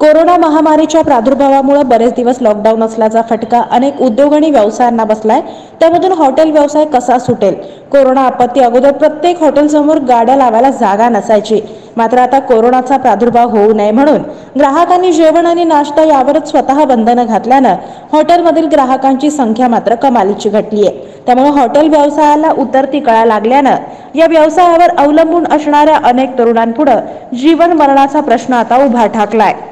Corona महामारीच्या प्रादुर्भावामुळे बरेच दिवस लॉकडाऊन असल्याचा फटका अनेक उद्योग आणि व्यवसायांना बसलाय. त्यामधून हॉटेल व्यवसाय कसा सुटेल? कोरोना आपत्ती अगोदर प्रत्येक हॉटेलसमोर गाड्या लावायला जागा नसायची. मात्र आता कोरोनाचा प्रादुर्भाव होऊ नये म्हणून ग्राहकांनी जेवण आणि नाश्ता यावरच स्वतः बंधनं घातल्यानं हॉटेलमधील ग्राहकांची संख्या मात्र कमालीची घटली आहे त्यामुळे हॉटेल व्यवसायाला उतरती कळा लागल्यानं या व्यवसायावर अवलंबून असणाऱ्या अनेक तरुणांपुढे जीवन मरणाचा प्रश्न आता उभा ठाकलाय.